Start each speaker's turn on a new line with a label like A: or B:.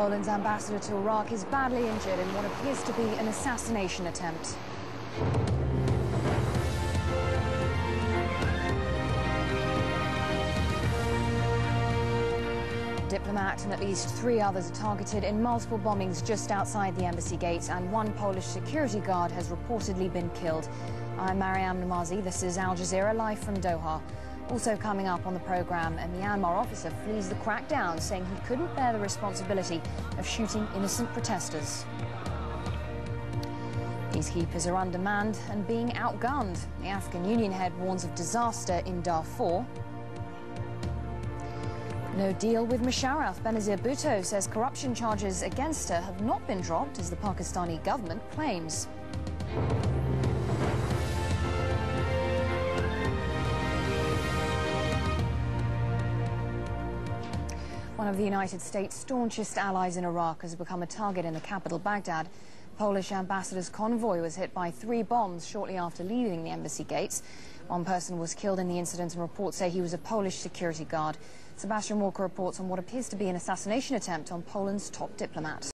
A: Poland's ambassador to Iraq is badly injured in what appears to be an assassination attempt. diplomat and at least three others are targeted in multiple bombings just outside the embassy gates and one Polish security guard has reportedly been killed. I'm Maryam Nemazee. This is Al Jazeera live from Doha. Also coming up on the programme, a Myanmar officer flees the crackdown, saying he couldn't bear the responsibility of shooting innocent protesters. Peacekeepers are undermanned and being outgunned. The African Union head warns of disaster in Darfur. No deal with Musharraf. Benazir Bhutto says corruption charges against her have not been dropped, as the Pakistani government claims. One of the United States' staunchest allies in Iraq has become a target in the capital, Baghdad. Polish ambassador's convoy was hit by three bombs shortly after leaving the embassy gates. One person was killed in the incident and reports say he was a Polish security guard. Sebastian Walker reports on what appears to be an assassination attempt on Poland's top diplomat.